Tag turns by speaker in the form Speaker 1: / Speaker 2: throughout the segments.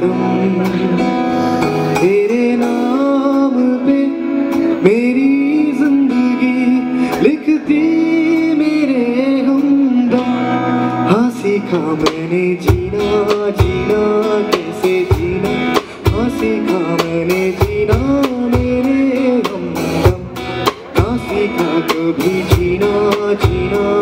Speaker 1: कदम तेरे नाम पे मेरी ज़िंदगी लिखती मेरे हमदा हाँ सीखा मैंने जीना जीना कैसे जीना? हाँ सीखा मैंने जीना मेरे हमदम। हाँ सीखा कभी जीना जीना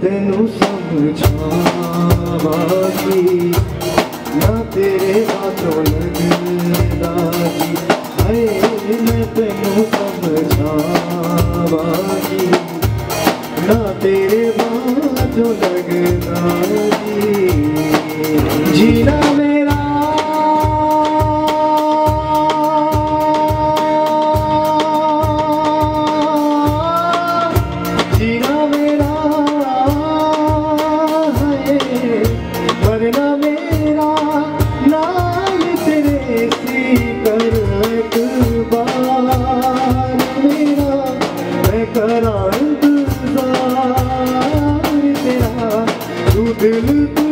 Speaker 1: ਤੈਨੂੰ ਸਮਝਾਵਾਂ ਕੀ ਨਾ ਤੇਰੇ ਹੱਥੋਂ ਲੱਗਦਾ ਜੀ। ਹਾਏ, ਮੈਂ ਤੈਨੂੰ ਸਮਝਾਵਾਂ ਕੀ ਨਾ ਤੇਰੇ ਬਾਝੋਂ ਲੱਗਦਾ ਜੀ। ਜੀਣਾ ਮੈਂ दिल को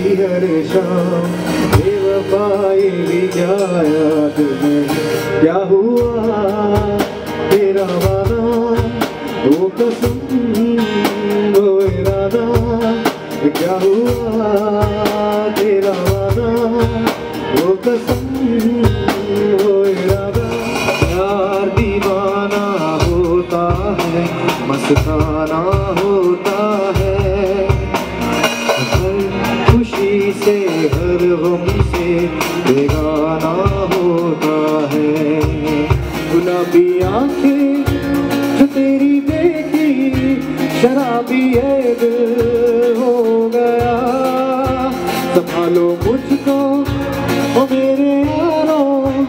Speaker 1: बीती हर शाम बेवफाई भी क्या है क्या हुआ? तेरा वादा वो कसम वो इरादा क्या हुआ? तेरा वादा वो कसम वो इरादा यार दीवाना होता है, मस्ताना आँखें जो तेरी देखी शराबी है दिल हो गया संभालो मुझको ओ मेरे यारों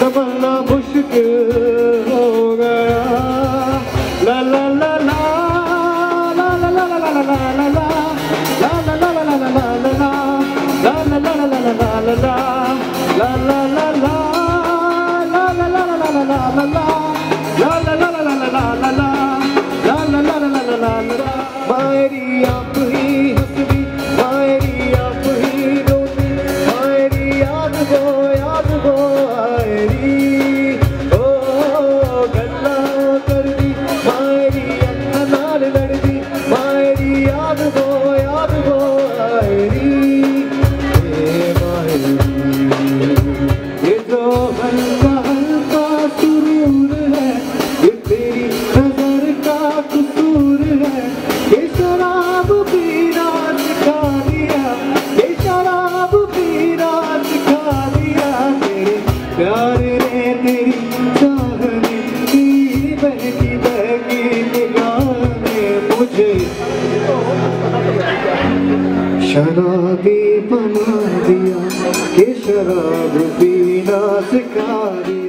Speaker 1: संभलना मुश्किल हो गया ला ला ला ला ला ला ला ला ला ला ला ला मायरी आप Maria शराबी बना दिया कि शराब पीना सिखा दिया।